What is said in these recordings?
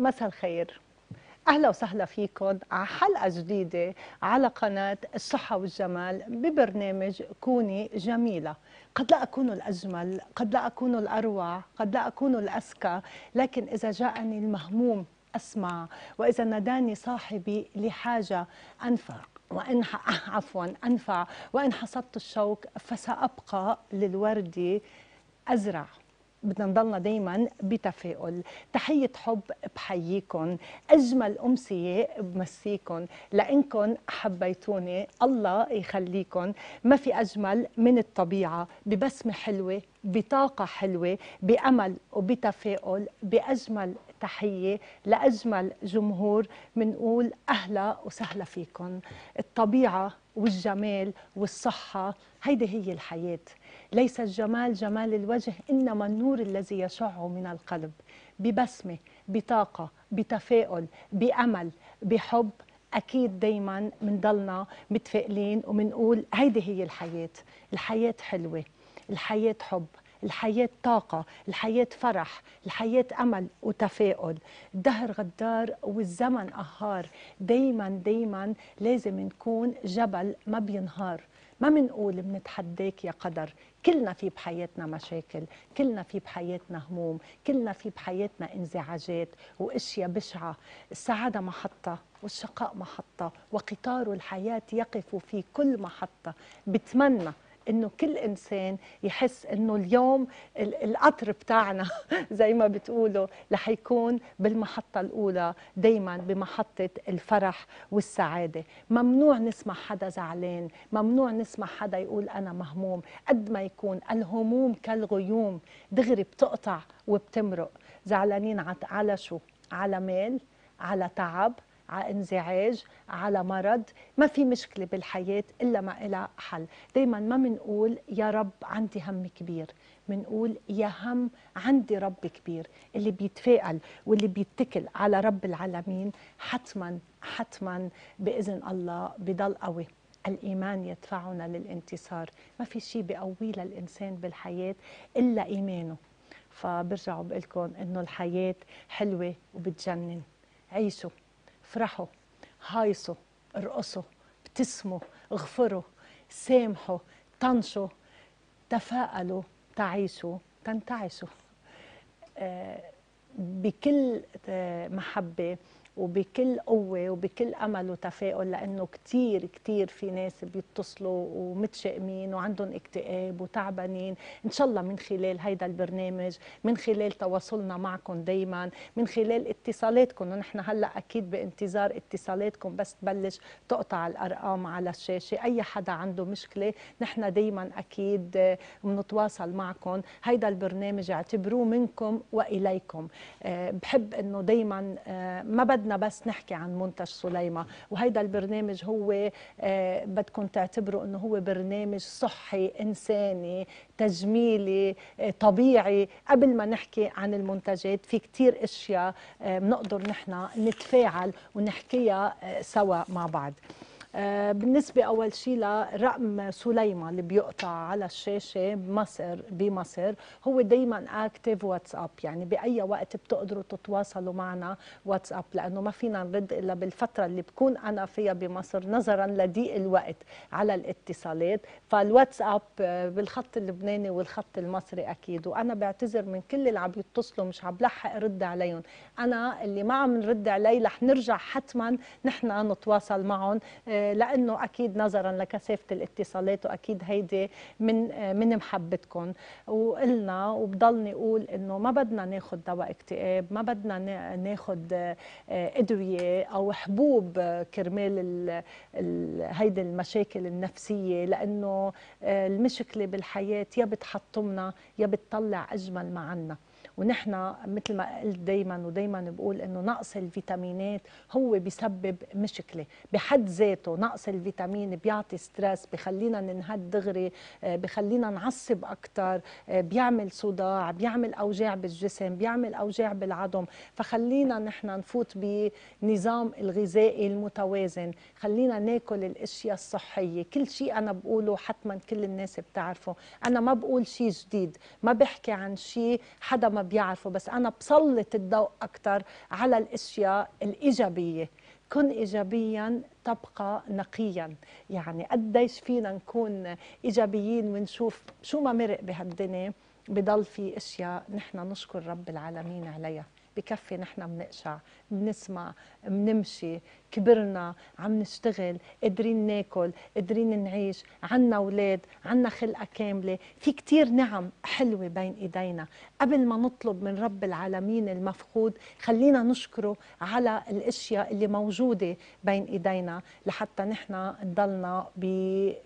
مساء الخير. أهلا وسهلا فيكم على حلقة جديدة على قناة الصحة والجمال ببرنامج كوني جميلة. قد لا أكون الأجمل قد لا أكون الأروع قد لا أكون الاذكى لكن إذا جاءني المهموم أسمع وإذا ناداني صاحبي لحاجة أنفع وإن عفوا أنفع وإن حصدت الشوك فسأبقى للوردة أزرع. بدنا نضلنا دايما بتفاؤل. تحية حب بحييكم أجمل أمسية بمسيكم لأنكم حبيتوني. الله يخليكم ما في أجمل من الطبيعة ببسمة حلوة بطاقة حلوة بأمل وبتفاؤل بأجمل تحية لأجمل جمهور. منقول أهلا وسهلا فيكم الطبيعة والجمال والصحة هيدي هي الحياة. ليس الجمال جمال الوجه إنما النور الذي يشع من القلب. ببسمة بطاقة بتفاؤل بأمل بحب أكيد دايما منضلنا متفائلين ومنقول هيدي هي الحياة. الحياة حلوة الحياة حب الحياة طاقة الحياة فرح الحياة أمل وتفاؤل. الدهر غدار والزمن قهار دايما دايما لازم نكون جبل ما بينهار. ما منقول بنتحداك يا قدر؟ كلنا في بحياتنا مشاكل كلنا في بحياتنا هموم كلنا في بحياتنا انزعاجات وأشياء بشعة. السعادة محطة والشقاء محطة وقطار الحياة يقف في كل محطة. بتمنى إنه كل إنسان يحس إنه اليوم القطر بتاعنا زي ما بتقولوا رح يكون بالمحطة الأولى دائما بمحطة الفرح والسعادة. ممنوع نسمع حدا زعلان ممنوع نسمع حدا يقول أنا مهموم. قد ما يكون الهموم كالغيوم دغري بتقطع وبتمرق. زعلانين على شو؟ على مال على تعب على انزعاج على مرض. ما في مشكلة بالحياة إلا ما لها حل. دائما ما بنقول يا رب عندي هم كبير بنقول يا هم عندي رب كبير. اللي بيتفائل واللي بيتكل على رب العالمين حتما حتما بإذن الله بضل قوي. الإيمان يدفعنا للانتصار. ما في شيء بقوي للإنسان بالحياة إلا إيمانه. فبرجع بقول لكم إنه الحياة حلوة وبتجنن. عيشوا. افرحوا هايصوا ارقصوا ابتسموا اغفروا سامحوا طنشوا تفاءلوا تعيشوا تنتعشوا آه، بكل آه، محبة وبكل قوة وبكل أمل وتفاؤل لأنه كتير كتير في ناس بيتصلوا ومتشائمين وعندهم اكتئاب وتعبانين. إن شاء الله من خلال هيدا البرنامج من خلال تواصلنا معكم دايما من خلال اتصالاتكم. ونحن هلأ أكيد بانتظار اتصالاتكم بس تبلش تقطع الأرقام على الشاشة. أي حدا عنده مشكلة نحن دايما أكيد بنتواصل معكم. هيدا البرنامج اعتبروه منكم وإليكم. آه، بحب أنه دايما آه، ما بدنا بدنا بس نحكي عن منتج سليمة. وهيدا البرنامج هو آه بدكم تعتبروا إنه هو برنامج صحي إنساني تجميلي آه طبيعي. قبل ما نحكي عن المنتجات في كتير أشياء آه بنقدر نحن نتفاعل ونحكيها سوا مع بعض. بالنسبة أول شيء لرقم سليمة اللي بيقطع على الشاشة بمصر بمصر هو دايما اكتف واتساب يعني بأي وقت بتقدروا تتواصلوا معنا واتساب لأنه ما فينا نرد إلا بالفترة اللي بكون أنا فيها بمصر نظرا لضيق الوقت على الاتصالات. فالواتساب آه، بالخط اللبناني والخط المصري أكيد. وأنا بعتذر من كل اللي عم يتصلوا مش عم بلحق رد عليهم. أنا اللي ما عم نرد عليه رح نرجع حتما نحن نتواصل معهم. آه، لأنه أكيد نظرا لكثافة الاتصالات وأكيد هيدي من من محبتكم. وقلنا وبضلني أقول إنه ما بدنا ناخذ دواء اكتئاب ما بدنا ناخذ آه، أدوية أو حبوب كرمال هيدي المشاكل النفسية لأنه آه، المشكلة بالحياة يا بتحطمنا يا بتطلع أجمل ما عنا. ونحن مثل ما قلت دايما ودايما بقول إنه نقص الفيتامينات هو بيسبب مشكلة بحد ذاته نقص الفيتامين بيعطي ستريس بخلينا ننهد دغري آه، بخلينا نعصب أكثر آه، بيعمل صداع بيعمل أوجاع بالجسم بيعمل أوجاع بالعظم فخلينا نحن نفوت بنظام الغذائي المتوازن خلينا ناكل الأشياء الصحية. كل شيء أنا بقوله حتما كل الناس بتعرفه. أنا ما بقول شيء جديد ما بحكي عن شيء حدا ما بيعرفه بس أنا بسلط الضوء أكثر على الأشياء الإيجابية. كن ايجابيا تبقى نقيا. يعني قديش فينا نكون إيجابيين ونشوف شو ما مرق بهالدنيا بضل في أشياء نحن نشكر رب العالمين عليها. بكفي نحن بنقشع بنسمع بنمشي كبرنا عم نشتغل قادرين ناكل قادرين نعيش عنا أولاد عنا خلقة كاملة. في كتير نعم حلوة بين إيدينا. قبل ما نطلب من رب العالمين المفقود خلينا نشكره على الأشياء اللي موجودة بين إيدينا لحتى نحن نضلنا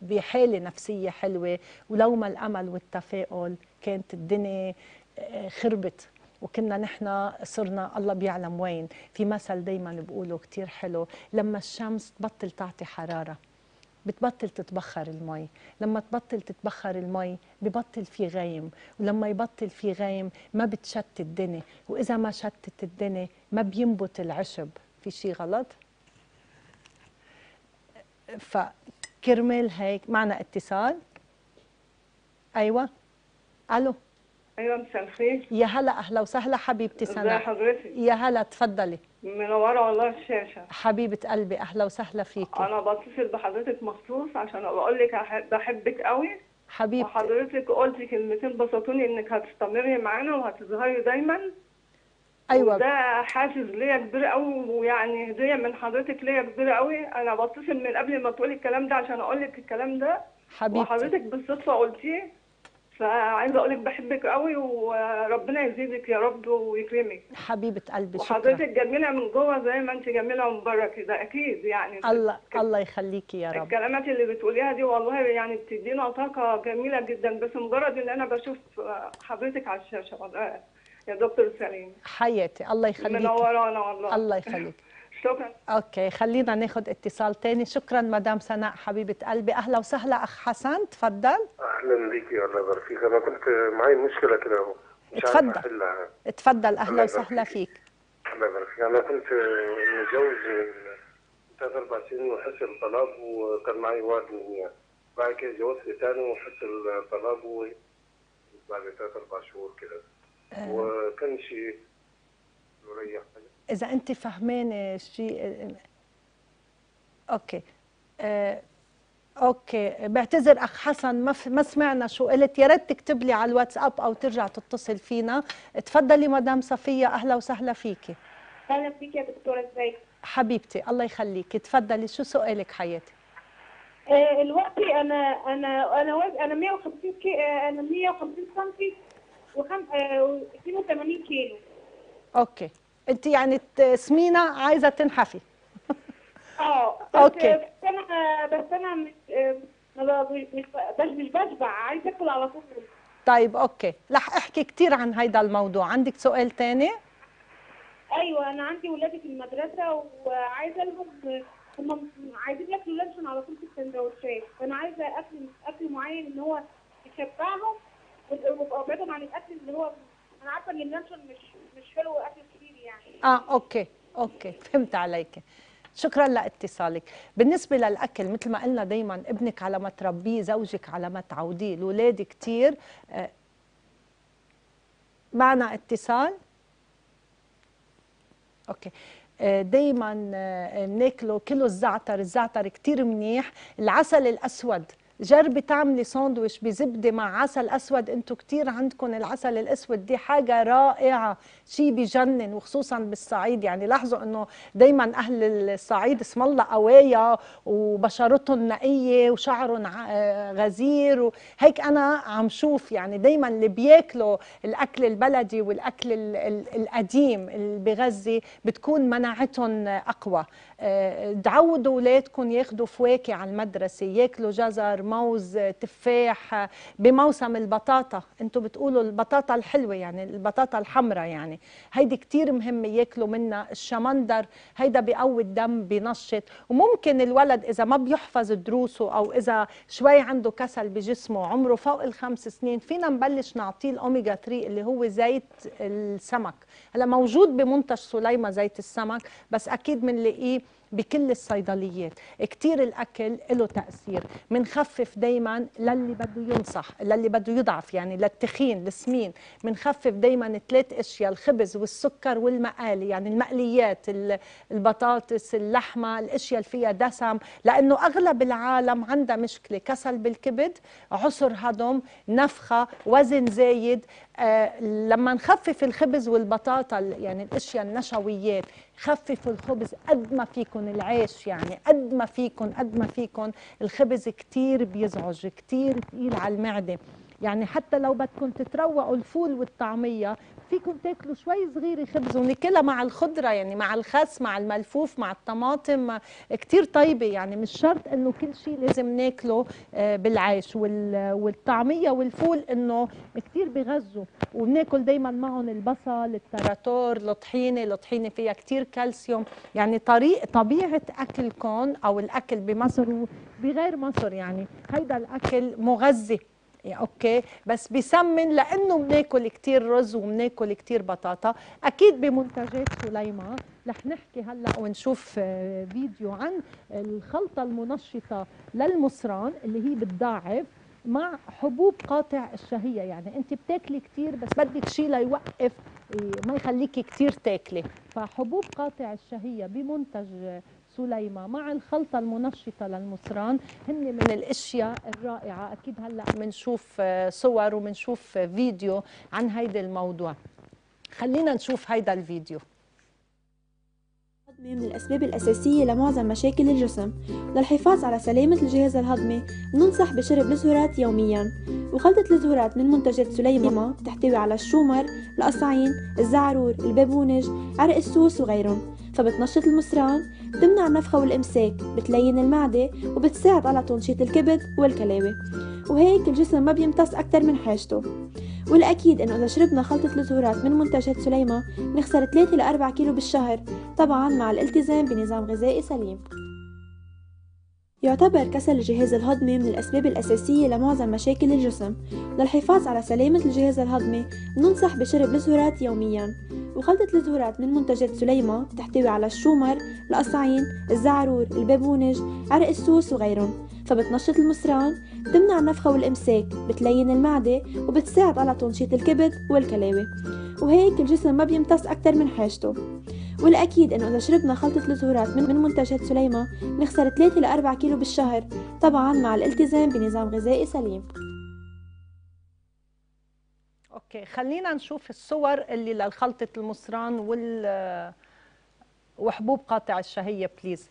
بحالة نفسية حلوة. ولو ما الأمل والتفاؤل كانت الدنيا آه، خربت. وكنا نحن صرنا الله بيعلم وين. في مثل دايما بقوله كتير حلو لما الشمس تبطل تعطي حرارة بتبطل تتبخر المي. لما تبطل تتبخر المي ببطل في غيم. ولما يبطل في غيم ما بتشتت الدنيا. وإذا ما شتت الدنيا ما بينبت العشب. في شيء غلط؟ فكرمال هيك معنا اتصال؟ أيوه. ألو. أيوه مساء الخير. يا هلا أهلا وسهلا حبيبتي ازي سناء حضرتك؟ يا هلا تفضلي. منورة والله الشاشة. حبيبة قلبي أهلا وسهلا فيكي. أنا بتصل بحضرتك مخصوص عشان أقول لك بحبك قوي. حبيبتي. وحضرتك قلتي كلمتين بسطوني إنك هتستمري معانا وهتظهري دايما. أيوه. وده حافز ليا كبير قوي ويعني هدية من حضرتك ليا كبيرة قوي. أنا بتصل من قبل ما تقولي الكلام ده عشان أقول لك الكلام ده. حبيبتي. وحضرتك بالصدفة قلتيه فعايزة أقول لك بحبك قوي وربنا يزيدك يا رب ويكرمك. حبيبة قلبي شكرا. وحضرتك جميلة من جوه زي ما أنت جميلة من بره كده أكيد يعني. الله الله يخليكي يا رب. الكلمات اللي بتقوليها دي والله يعني بتدينا طاقة جميلة جدا بس مجرد إن أنا بشوف حضرتك على الشاشة والله يا دكتور سليم. حياتي الله يخليكي. منورانا والله. الله يخليك شكرا. أوكي خلينا ناخذ اتصال تاني. شكرا مدام سناء حبيبة قلبي. أهلا وسهلا أخ حسن تفضل. أهلا بيكي الله يبارك فيك. أنا كنت معي مشكلة كده اهو اتفضل. أحلها. تفضل أهلا وسهلا فيك. الله يبارك فيك. أنا كنت متجوز من ثلاث أربع سنين وحصل طلاق وكان معي ولد منيح بعد كده اتجوزت تاني وحصل طلاق و- بعد ثلاث أربع شهور كده. وكان شيء مريح إذا أنت فهمانة شيء okay. آه، okay. بعتذر أخ حسن ما ما سمعنا شو قلت. يا ريت تكتب لي على الواتساب أو ترجع تتصل فينا. تفضلي مدام صفية أهلا وسهلا فيكي. أهلا فيك يا دكتورة ازيك حبيبتي الله يخليكي. تفضلي شو سؤالك حياتي؟ آه دلوقتي أنا أنا أنا وز... أنا 150 كي... آه أنا 150 سم. آه 82 كيلو. okay. انت يعني سمينة عايزة تنحفي. آه بس okay. بس أنا بس أنا مش مش مش بشبع عايزة اكل على طول. طيب okay. رح احكي كثير عن هيدا الموضوع. عندك سؤال تاني؟ أيوه أنا عندي ولادي في المدرسة وعايزة لهم هم عايزين ياكلوا لانشون على طول في السندوتشات. فأنا عايزة أكل أكل معين إن هو يشبعهم بعيدا عن الأكل اللي هو أنا عارفة إن اللانشون مش مش حلو أكل يعني آه okay okay فهمت عليك. شكرا لاتصالك. بالنسبة للأكل مثل ما قلنا دايما ابنك على ما تربيه زوجك على ما تعوديه الولاد كتير. آه، معنا اتصال؟ أوكي. آه، دايما آه، ناكله كله الزعتر الزعتر كتير منيح. العسل الأسود جربي تعملي ساندويش بزبدة مع عسل أسود. أنتم كتير عندكم العسل الأسود دي حاجة رائعة. شيء بجنن وخصوصا بالصعيد. يعني لاحظوا إنه دايما أهل الصعيد اسم الله قوايا وبشرتهم نقية وشعرهم آه، غزير وهيك أنا عم شوف. يعني دايما اللي بياكلوا الأكل البلدي والأكل ال- ال- القديم اللي بغذي بتكون مناعتهم أقوى. تعودوا أولادكم ياخذوا فواكه على المدرسة ياكلوا جزر موز تفاح بموسم البطاطا. أنتم بتقولوا البطاطا الحلوة يعني البطاطا الحمراء يعني. هيدي كتير مهمة ياكلوا منها الشمندر. هيدا بيقوي الدم بينشط. وممكن الولد إذا ما بيحفظ دروسه أو إذا شوي عنده كسل بجسمه عمره فوق الخمس سنين فينا نبلش نعطيه الاوميجا 3 اللي هو زيت السمك. هلا موجود بمنتج سليمة زيت السمك بس أكيد بنلاقيه بكل الصيدليات. كتير الأكل له تأثير. بنخفف دايما للي بده ينصح للي بده يضعف يعني للتخين السمين. بنخفف دايما ثلاث أشياء الخبز والسكر والمقالي يعني المقليات ال- البطاطس اللحمة الأشياء اللي فيها دسم. لأنه أغلب العالم عندها مشكلة كسل بالكبد عسر هضم نفخة وزن زايد. لما نخفف الخبز والبطاطا ال- يعني الأشياء النشويات خففوا الخبز قد ما فيكم العيش يعني قد ما فيكم قد ما فيكم الخبز كتير بيزعج كتير تقيل على المعدة. يعني حتى لو بدكم تتروقوا الفول والطعمية فيكم تاكلوا شوي صغيره خبز وناكلها مع الخضرة يعني مع الخس مع الملفوف مع الطماطم. كتير طيبة يعني مش شرط إنه كل شيء لازم ناكله آه، بالعيش وال- والطعمية والفول إنه كتير بغذوا. وبناكل دايما معهم البصل التراتور الطحينة الطحينة فيها كتير كالسيوم. يعني طريق طبيعة أكلكم أو الأكل بمصر وبغير مصر يعني. هيدا الأكل مغذي. يعني أوكي بس بيسمن لأنه بناكل كتير رز وبناكل كتير بطاطا. أكيد بمنتجات سليمة. رح نحكي هلأ ونشوف آه، فيديو عن الخلطة المنشطة للمصران اللي هي بتضاعف مع حبوب قاطع الشهية. يعني أنت بتاكلي كتير بس بدك شيء ليوقف إيه، ما يخليكي كتير تاكلي. فحبوب قاطع الشهية بمنتج آه، سليمة. مع الخلطة المنشطة للمصران هن من الأشياء الرائعة. أكيد هلأ بنشوف آه، صور وبنشوف آه، فيديو عن هيدا الموضوع. خلينا نشوف هيدا الفيديو. من الأسباب الأساسية لمعظم مشاكل الجسم. للحفاظ على سلامة الجهاز الهضمي ننصح بشرب الزهورات يوميا. وخلطة الزهورات من منتجات سليمة تحتوي على الشومر القصعين الزعرور البابونج عرق السوس وغيرهم. فبتنشط المصران بتمنع النفخة والإمساك بتلين المعدة وبتساعد على تنشيط الكبد والكلاوي. وهيك الجسم ما بيمتص أكتر من حاجته. والأكيد إنه إذا شربنا خلطة الزهورات من منتجات سليمة نخسر 3 ل 4 كيلو بالشهر طبعا مع الالتزام بنظام غذائي سليم. يعتبر كسل الجهاز الهضمي من الأسباب الأساسية لمعظم مشاكل الجسم. للحفاظ على سلامة الجهاز الهضمي ننصح بشرب الزهورات يوميا. وخلطة الزهورات من منتجات سليمة تحتوي على الشومر القصعين الزعرور البابونج عرق السوس وغيرهم. فبتنشط المصران بتمنع النفخة والإمساك بتلين المعدة وبتساعد على تنشيط الكبد والكلاوي وهيك الجسم ما بيمتص أكتر من حاجته. والأكيد إنه إذا شربنا خلطة الزهورات من من منتجات سليمة نخسر 3 ل 4 كيلو بالشهر طبعا مع الالتزام بنظام غذائي سليم. okay خلينا نشوف الصور اللي للخلطة المصران وال وحبوب قاطع الشهية please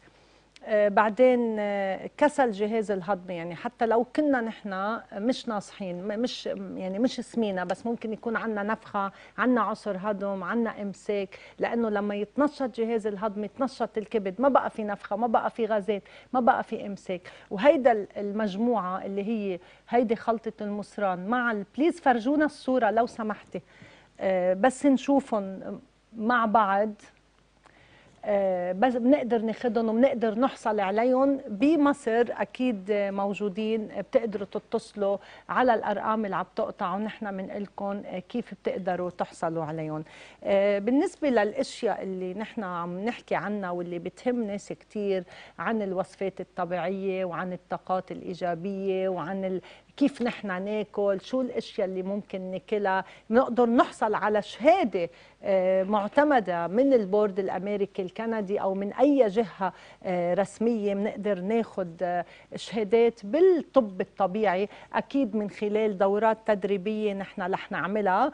بعدين آه كسل جهاز الهضم. يعني حتى لو كنا نحن مش ناصحين مش يعني مش سمينة بس ممكن يكون عنا نفخة عنا عسر هضم عنا إمساك. لأنه لما يتنشط جهاز الهضم يتنشط الكبد ما بقى في نفخة ما بقى في غازات ما بقى في إمساك. وهيدا ال- المجموعة اللي هي هيدي خلطة المصران مع بليز فرجونا الصورة لو سمحتي. آه بس نشوفهم مع بعض. آه، بس بنقدر ناخدهم وبنقدر نحصل عليهم بمصر أكيد آه، موجودين آه، بتقدروا تتصلوا على الأرقام اللي عم تقطعوا نحن بنقول لكم كيف بتقدروا تحصلوا عليهم آه، بالنسبة للأشياء اللي نحن عم نحكي عنها واللي بتهم ناس كثير عن الوصفات الطبيعية وعن الطاقات الإيجابية وعن. كيف نحن ناكل شو الأشياء اللي ممكن ناكلها. بنقدر نحصل على شهادة آه، معتمدة من البورد الأمريكي الكندي أو من أي جهة آه، رسمية. بنقدر ناخذ آه، شهادات بالطب الطبيعي. أكيد من خلال دورات تدريبية نحن رح نعملها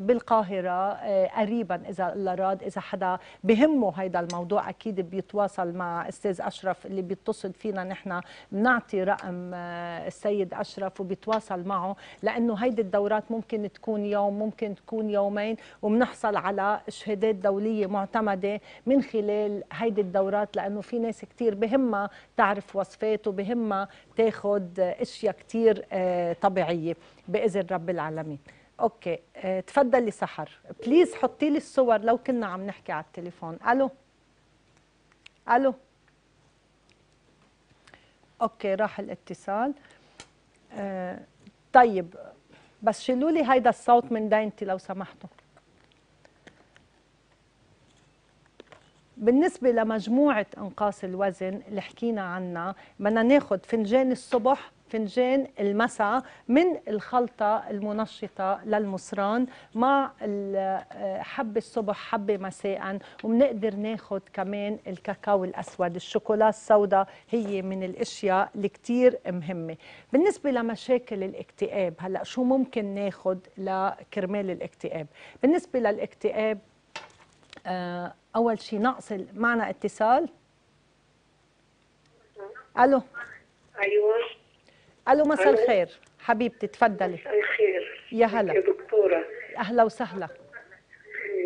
بالقاهرة قريبا إذا الله راد. إذا حدا بهمه هيدا الموضوع أكيد بيتواصل مع أستاذ أشرف اللي بيتصل فينا. نحن بنعطي رقم السيد أشرف وبيتواصل معه لأنه هيدي الدورات ممكن تكون يوم ممكن تكون يومين وبنحصل على شهادات دولية معتمدة من خلال هيدي الدورات لأنه في ناس كثير بهمها تعرف وصفات وبهمها تاخذ أشياء كثير طبيعية بإذن رب العالمين. okay آه، تفضلي سحر. please حطي لي الصور لو كنا عم نحكي على التليفون. ألو؟ ألو؟ okay راح الاتصال. آه طيب بس شيلوا لي هيدا الصوت من دينتي لو سمحتوا. بالنسبة لمجموعة أنقاص الوزن اللي حكينا عنها بدنا ناخد فنجان الصبح فنجان المساء من الخلطة المنشطة للمصران مع حبة الصبح حبة مساء وبنقدر ناخد كمان الكاكاو الأسود. الشوكولا السوداء هي من الأشياء اللي كتير مهمة. بالنسبة لمشاكل الاكتئاب هلأ شو ممكن ناخد لكرمال الاكتئاب؟ بالنسبة للاكتئاب آه، أول شيء نقص معنا اتصال. ألو. أيوه. ألو مساء. الخير. حبيبتي تفضلي. مساء الخير. يا هلا. يا دكتورة. أهلا وسهلا.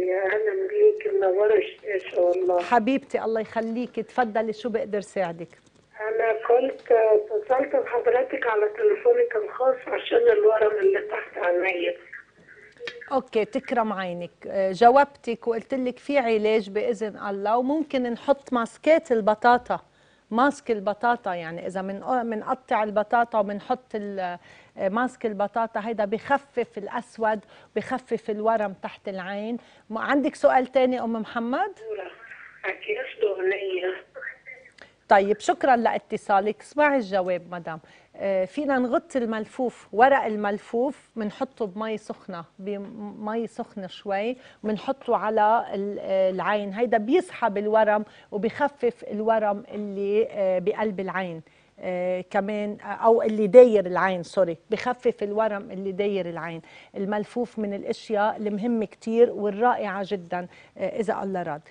يا أهلا بيك منورة الشاشة والله حبيبتي الله يخليكي. تفضلي شو بقدر ساعدك أنا كنت اتصلت بحضرتك على تليفونك الخاص عشان الورم اللي تحت عينيا. okay تكرم عينك. جاوبتك وقلت لك في علاج بإذن الله وممكن نحط ماسكات البطاطا. ماسك البطاطا يعني إذا من بنقطع البطاطا وبنحط ماسك البطاطا هيدا بخفف الأسود بخفف الورم تحت العين. عندك سؤال تاني أم محمد؟ طيب شكرا لاتصالك. اسمعي الجواب مدام. فينا نغطي الملفوف ورق الملفوف بنحطه بمي سخنة بمي سخنة شوي بنحطه على آه، العين. هيدا بيسحب الورم وبخفف الورم اللي آه، بقلب العين آه، كمان أو اللي داير العين sorry بخفف الورم اللي داير العين. الملفوف من الأشياء المهمة كتير والرائعة جدا آه، إذا الله راد. آه،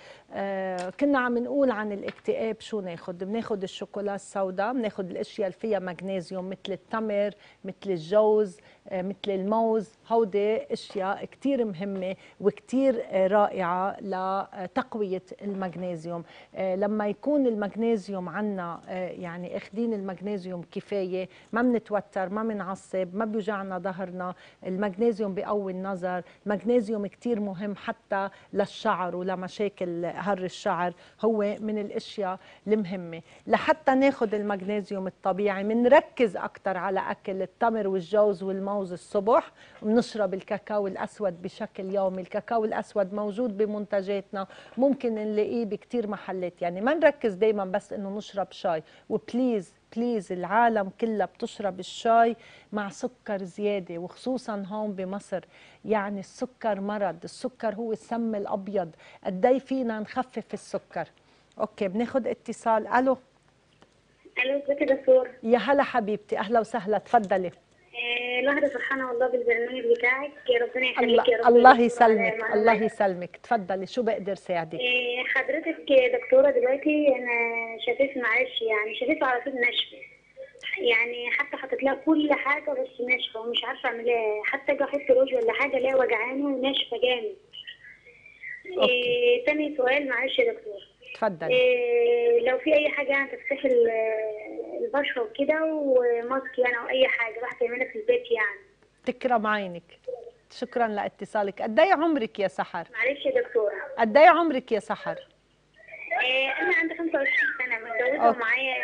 كنا عم نقول عن الاكتئاب شو ناخد؟ بناخد الشوكولا السوداء بناخد الأشياء اللي فيها مغنيسيوم مثل التمر مثل الجوز آه، مثل الموز. هودي أشياء كتير مهمة وكتير آه، رائعة لتقوية المغنيسيوم آه، لما يكون المغنيسيوم عنا آه، يعني اخدين المغنيسيوم كفاية ما بنتوتر ما بنعصب ما بيوجعنا ظهرنا المغنيسيوم بيقوي النظر. المغنيسيوم كتير مهم حتى للشعر ولمشاكل هر الشعر هو من الأشياء المهمة. لحتى ناخد المغنيسيوم الطبيعي بنركز أكثر على أكل التمر والجوز والموز الصبح وبنشرب الكاكاو الأسود بشكل يومي. الكاكاو الأسود موجود بمنتجاتنا ممكن نلاقيه بكتير محلات. يعني ما نركز دايما بس إنه نشرب شاي. و please please العالم كلها بتشرب الشاي مع سكر زيادة وخصوصا هون بمصر. يعني السكر مرض السكر هو السم الأبيض. قدي فينا نخفف السكر؟ okay بناخد اتصال. ألو؟ ألو ازيك يا دكتور يا هلا حبيبتي أهلا وسهلا تفضلي. الواحدة فرحانة والله بالبرنامج بتاعك. يا ربنا يخليك يا رب. الله يسلمك الله يسلمك. تفضلي شو بقدر ساعدك؟ آه، حضرتك يا دكتورة دلوقتي أنا شفيف معلش يعني شفيف على طول ناشفة يعني حتى حطيت لها كل حاجة بس ناشفة ومش عارفة أعمل إيه حتى أجي أحط روج ولا حاجة لا وجعاني وناشفة جامد. إيه تاني سؤال معلش يا دكتور. تفضلي إيه لو في أي حاجة يعني تفتح ال- البشرة وكده وماسك يعني أو أي حاجة الواحد يعملها في البيت يعني. تكرم عينك. شكرا لإتصالك. قدي عمرك يا سحر؟ معلش يا دكتورة. قدي عمرك يا سحر؟ إيه أنا عندي 25 سنة متجوزة okay. ومعايا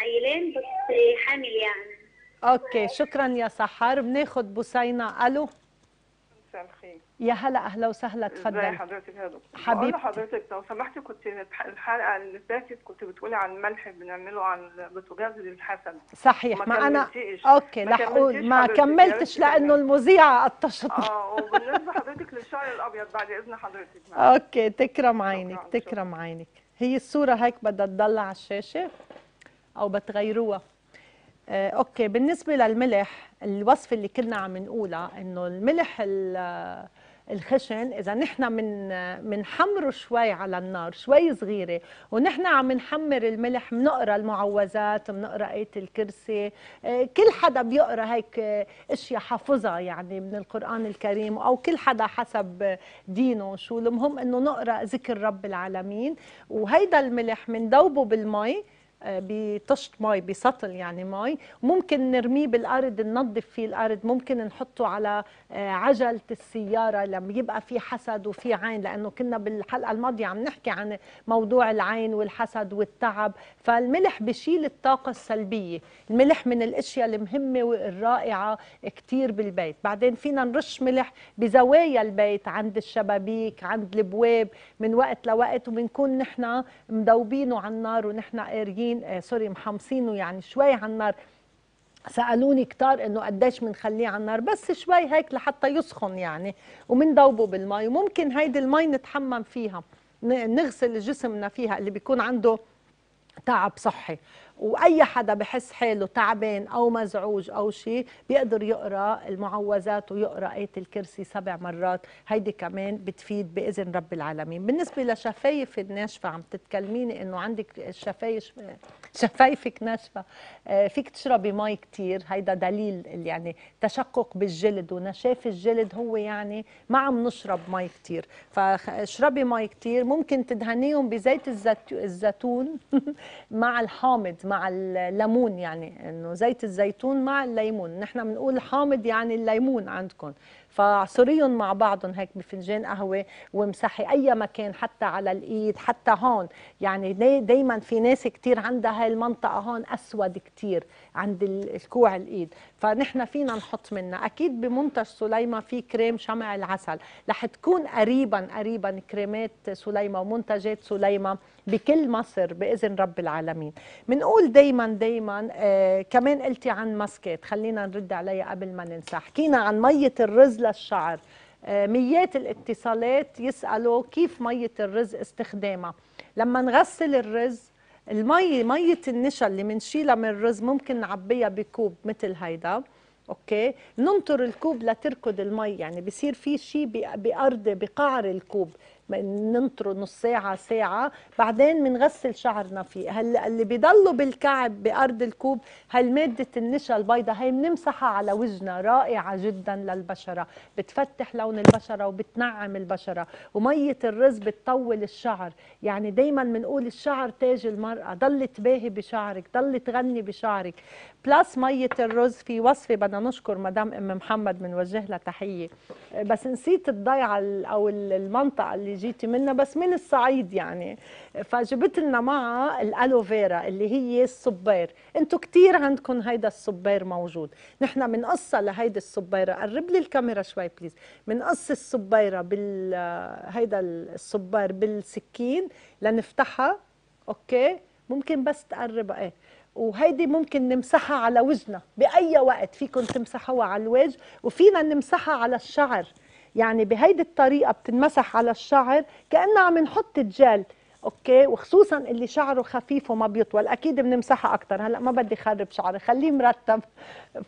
عيلين بس حامل يعني. okay شكرا يا سحر. بناخد بوسينة. ألو؟ مساء الخير. يا هلا أهلا وسهلا ازي تفضلي. حضرتك يا دكتور؟ حبيبتي. بقول لحضرتك لو سمحتي كنت الحلقة اللي فاتت كنت بتقولي عن ملح بنعمله عن البوتاجاز للحسد صحيح ما ما أنا. okay ما رح أقول ما حضرتك، كملتش لأنه. المذيعة قطشتني. آه وبالنسبة حضرتك للشعر الأبيض بعد إذن حضرتك. أوكي تكرم عينك تكرم عينك. هي الصورة هيك بدها تضل على الشاشة أو بتغيروها. آه، okay بالنسبة للملح الوصفة اللي كنا عم نقولها إنه الملح ال- الخشن. إذا نحن من منحمره شوي على النار شوي صغيرة ونحن عم نحمر الملح بنقرا المعوذات بنقرا آية الكرسي. آه، كل حدا بيقرأ هيك آه، إشياء حافظها يعني من القرآن الكريم أو كل حدا حسب دينه شو. المهم إنه نقرأ ذكر رب العالمين. وهيدا الملح مندوبه بالمي بطشت مي بسطل يعني مي. ممكن نرميه بالأرض ننظف فيه الأرض. ممكن نحطه على آه، عجلة السيارة لما يبقى في حسد وفي عين لأنه كنا بالحلقة الماضية عم نحكي عن موضوع العين والحسد والتعب. فالملح بشيل الطاقة السلبية. الملح من الأشياء المهمة والرائعة كثير بالبيت. بعدين فينا نرش ملح بزوايا البيت عند الشبابيك عند البواب من وقت لوقت وبنكون نحن مذوبينه على النار ونحن قاريين. آه سوري محمصينه يعني شوي على النار. سألوني كتار إنه قديش بنخليه على النار بس شوي هيك لحتى يسخن يعني ومندوبه بالمي وممكن هيدي المي نتحمم فيها نغسل جسمنا فيها اللي بيكون عنده تعب صحي. وأي حدا بحس حاله تعبان أو مزعوج أو شيء بيقدر يقرأ المعوذات ويقرأ آية الكرسي سبع مرات. هيدي كمان بتفيد بإذن رب العالمين. بالنسبة لشفايف الناشفة عم تتكلميني إنه عندك الشفايف شفايفك ناشفة. آه، فيك تشربي مي كتير. هيدا دليل يعني تشقق بالجلد. ونشاف الجلد هو يعني ما عم نشرب مي كتير. فاشربي مي كتير. ممكن تدهنيهم بزيت الزيت- الزيتون مع الحامض. مع الليمون يعني إنه زيت الزيتون مع الليمون. نحن بنقول حامض يعني الليمون عندكم فاعصريهم مع بعضهم هيك بفنجان قهوة وامسحي أي مكان حتى على الإيد حتى هون. يعني دائما في ناس كتير عندها هاي المنطقة هون أسود كتير عند ال- الكوع الإيد. فنحن فينا نحط منها. أكيد بمنتج سليمة في كريم شمع العسل. رح تكون قريبا قريبا كريمات سليمة ومنتجات سليمة بكل مصر بإذن رب العالمين. بنقول دايما دايما آه كمان قلتي عن ماسكات. خلينا نرد عليها قبل ما ننسى. حكينا عن مية الرز للشعر. آه ميات الاتصالات يسألوا كيف مية الرز استخدامها. لما نغسل الرز المي مية النشا اللي بنشيلها من الرز ممكن نعبيها بكوب مثل هيدا okay؟ ننطر الكوب لتركد المي يعني بصير في شيء بأرض بقعر الكوب. ننطره نص ساعة ساعة. بعدين بنغسل شعرنا فيه. هلا اللي بيضلوا بالكعب بأرض الكوب هالمادة النشا البيضاء هي بنمسحها على وجهنا رائعة جدا للبشرة. بتفتح لون البشرة وبتنعم البشرة. ومية الرز بتطول الشعر. يعني دايما بنقول الشعر تاج المرأة. ضل تباهي بشعرك ضل تغني بشعرك. plus مية الرز في وصفة بدنا نشكر مدام أم محمد بنوجه لها تحية. بس نسيت الضيعة ال- أو ال- المنطقة اللي جيتي منها بس من الصعيد يعني. فجبت لنا معها ال aloe vera اللي هي الصبير. أنتم كتير عندكم هيدا الصبير موجود. نحن بنقصها لهيدي الصبيرة. قرب لي الكاميرا شوي please. بنقص الصبيرة بال هيدا الصبير بالسكين لنفتحها. okay؟ ممكن بس تقرب. إيه. وهيدي ممكن نمسحها على وجهنا بأي وقت فيكم تمسحوها على الوجه وفينا نمسحها على الشعر. يعني بهيدي الطريقة بتنمسح على الشعر كأنها عم نحط gel okay؟ وخصوصا اللي شعره خفيف وما بيطول. أكيد بنمسحها أكثر هلأ ما بدي خرب شعري خليه مرتب.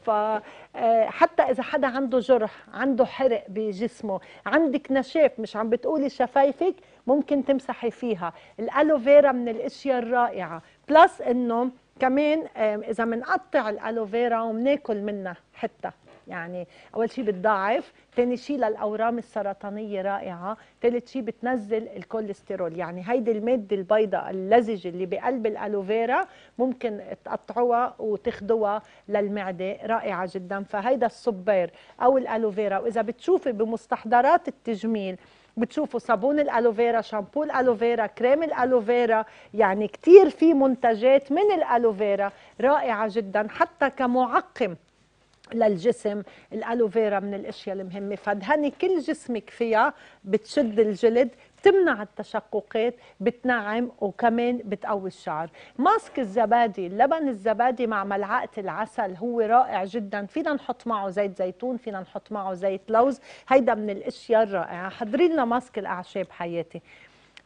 ف آه، حتى إذا حدا عنده جرح عنده حرق بجسمه عندك نشاف مش عم بتقولي شفايفك ممكن تمسحي فيها. ال aloe vera من الأشياء الرائعة. plus إنه كمان إذا بنقطع ال aloe vera وبناكل منها حتى. يعني أول شيء بتضاعف ثاني شيء للأورام السرطانية رائعة ثالث شيء بتنزل الكوليسترول. يعني هيدي المادة البيضاء اللزجة اللي بقلب ال aloe vera ممكن تقطعوها وتاخدوها للمعدة. رائعة جدا. فهيدا الصبير أو الألوفيرا. وإذا بتشوفي بمستحضرات التجميل بتشوفوا صابون الالوفيرا شامبو الالوفيرا كريم الالوفيرا يعني كتير في منتجات من الالوفيرا رائعة جدا حتى كمعقم للجسم. الالوفيرا من الأشياء المهمة. فدهني كل جسمك فيها بتشد الجلد بتمنع التشققات بتنعم وكمان بتقوي الشعر ماسك الزبادي اللبن الزبادي مع ملعقة العسل هو رائع جدا. فينا نحط معه زيت زيتون فينا نحط معه زيت لوز. هيدا من الأشياء الرائعة. حضري لنا ماسك الأعشاب حياتي.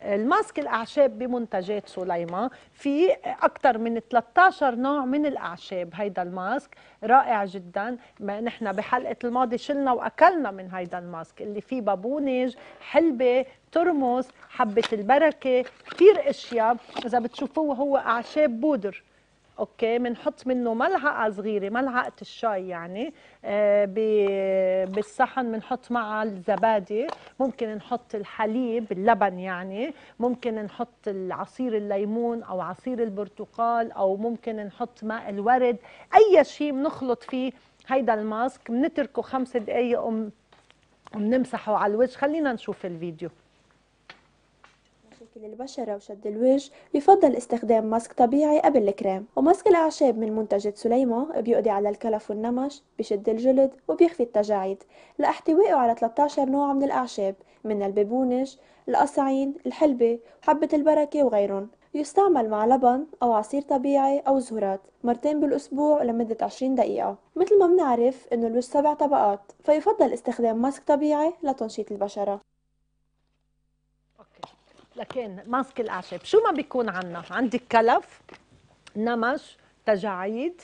الماسك الأعشاب بمنتجات سليمان في أكثر من 13 نوع من الأعشاب. هيدا الماسك رائع جدا. ما نحن بحلقة الماضي شلنا وأكلنا من هيدا الماسك اللي فيه بابونج حلبة ترمس حبة البركة كثير أشياء. إذا بتشوفوه هو أعشاب powder. okay بنحط منه ملعقة صغيرة ملعقة الشاي يعني آه بالصحن بنحط معها الزبادي ممكن نحط الحليب اللبن يعني ممكن نحط عصير الليمون أو عصير البرتقال أو ممكن نحط ماء الورد أي شيء بنخلط فيه هيدا الماسك بنتركه خمس دقائق وبنمسحه على الوجه. خلينا نشوف الفيديو. مشاكل البشرة وشد الوجه يفضل استخدام ماسك طبيعي قبل الكريم. وماسك الأعشاب من منتجة سليمة بيقضي على الكلف والنمش بشد الجلد وبيخفي التجاعيد. لأحتوائه على 13 نوع من الأعشاب من البيبونج القصعين الحلبة وحبة البركة وغيرهم. يستعمل مع لبن أو عصير طبيعي أو زهورات مرتين بالأسبوع لمدة 20 دقيقة. مثل ما بنعرف إنه الوجه سبع طبقات فيفضل استخدام ماسك طبيعي لتنشيط البشرة. لكن ماسك الأعشاب. شو ما بيكون عنا؟ عندك كلف نمش تجاعيد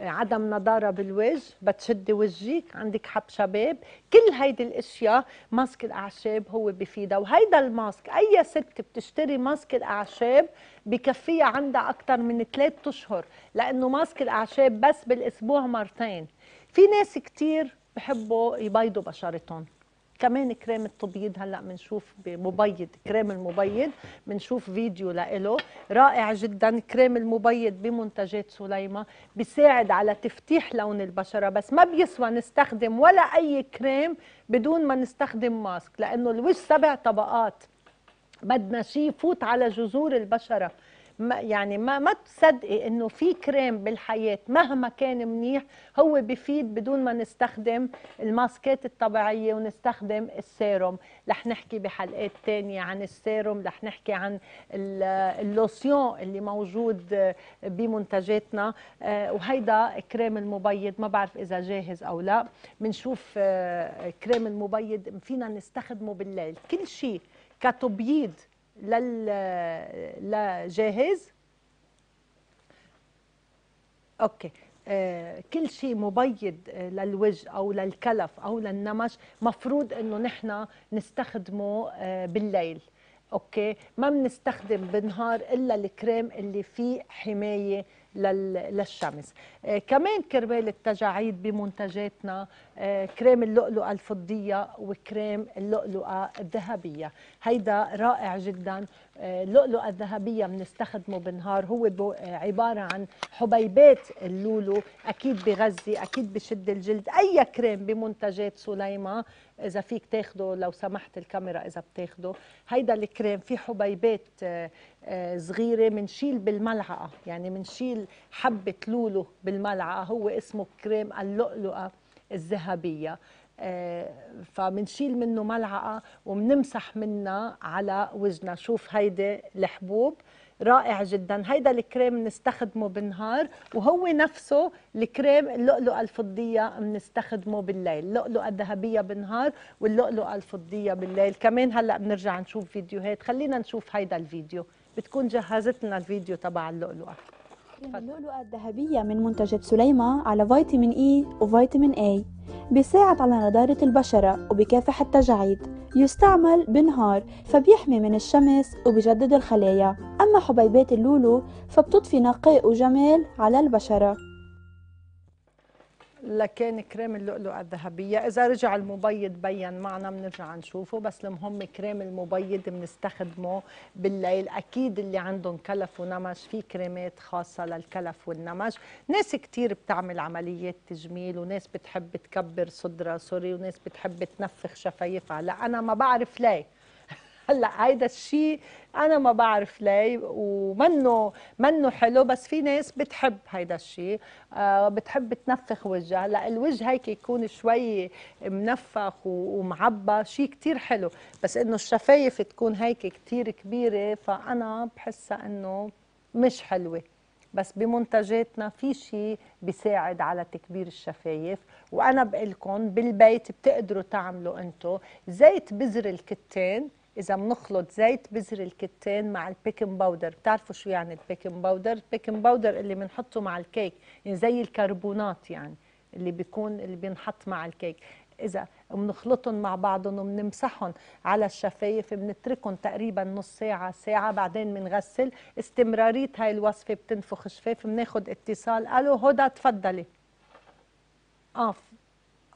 عدم نضارة بالوجه بتشدي وجهك عندك حب شباب. كل هيدي الأشياء ماسك الأعشاب هو بفيدها. وهيدا الماسك أي ست بتشتري ماسك الأعشاب بكفيها عندها أكثر من ثلاث أشهر لأنه ماسك الأعشاب بس بالأسبوع مرتين. في ناس كثير بحبوا يبيضوا بشرتهم. كمان كريم التبييض هلأ بنشوف بمبيض كريم المبيض بنشوف فيديو لإله. رائع جدا كريم المبيض بمنتجات سليمة بيساعد على تفتيح لون البشرة بس ما بيسوى نستخدم ولا أي كريم بدون ما نستخدم ماسك لأنه الوجه سبع طبقات. بدنا شيء يفوت على جذور البشرة. ما يعني ما ما تصدقي إنه في كريم بالحياة مهما كان منيح هو بفيد بدون ما نستخدم الماسكات الطبيعية ونستخدم السيروم. رح نحكي بحلقات تانية عن السيروم رح نحكي عن اللوسيون اللي موجود بمنتجاتنا. آه، وهيدا كريم المبيض ما بعرف إذا جاهز أو لا. بنشوف آه، كريم المبيض فينا نستخدمه بالليل. كل شيء كتبييض لل لجاهز okay. آه كل شيء مبيض آه، للوجه أو للكلف أو للنمش مفروض إنه نحن نستخدمه آه بالليل. okay. ما بنستخدم بالنهار إلا الكريم اللي فيه حماية للشمس. آه كمان كرمال التجاعيد بمنتجاتنا آه كريم اللؤلؤة الفضية وكريم اللؤلؤة الذهبية. هيدا رائع جدا. آه اللؤلؤة الذهبية بنستخدمه بالنهار. هو آه، عبارة عن حبيبات اللولو أكيد بغذي أكيد بشد الجلد أي كريم بمنتجات سليمة. إذا فيك تاخده لو سمحت الكاميرا إذا بتاخده. هيدا الكريم فيه حبيبات آه، آه، صغيرة منشيل بالملعقة. يعني منشيل حبة لولو بالملعقة. هو اسمه كريم اللؤلؤة الذهبية. آه، فمنشيل منه ملعقة ومنمسح منها على وجهنا شوف هيدي الحبوب رائع جدا. هيدا الكريم بنستخدمه بالنهار وهو نفسه الكريم اللؤلؤة الفضية بنستخدمه بالليل. اللؤلؤة الذهبية بالنهار واللؤلؤة الفضية بالليل. كمان هلأ بنرجع نشوف فيديوهات. خلينا نشوف هيدا الفيديو. بتكون جهزت لنا الفيديو تبع اللؤلؤة اللؤلؤة الذهبية من منتجة سليمة على فيتامين إي وفيتامين A بيساعد على نضارة البشرة وبكافح التجاعيد. يستعمل بالنهار فبيحمي من الشمس وبيجدد الخلايا. أما حبيبات اللولو فبتضفي نقاء وجمال على البشرة. لكان كريم اللؤلؤة الذهبية. إذا رجع المبيض بين معنا بنرجع نشوفه بس المهم كريم المبيض بنستخدمه بالليل. أكيد اللي عندهم كلف ونمش في كريمات خاصة للكلف والنمش. ناس كتير بتعمل عمليات تجميل وناس بتحب تكبر صدرها سوري وناس بتحب تنفخ شفايفها. لا أنا ما بعرف ليه. هلأ هيدا الشيء أنا ما بعرف ليه ومنه منه حلو بس في ناس بتحب هيدا الشيء آه بتحب تنفخ وجهها. هلا الوجه هيك يكون شوي منفخ ومعبى شيء كتير حلو. بس إنه الشفايف تكون هيك كتير كبيرة فأنا بحسها إنه مش حلوة. بس بمنتجاتنا في شيء بيساعد على تكبير الشفايف. وأنا بقول لكم بالبيت بتقدروا تعملوا أنتم زيت بذر الكتان. إذا بنخلط زيت بذر الكتان مع ال baking powder. بتعرفوا شو يعني ال baking powder؟ ال baking powder اللي بنحطه مع الكيك يعني زي الكربونات يعني اللي بيكون اللي بينحط مع الكيك. إذا بنخلطهم مع بعضهم وبنمسحهم على الشفايف بنتركهم تقريبا نص ساعة ساعة بعدين بنغسل. استمرارية هاي الوصفة بتنفخ شفايف بناخد اتصال. ألو هدى تفضلي. آه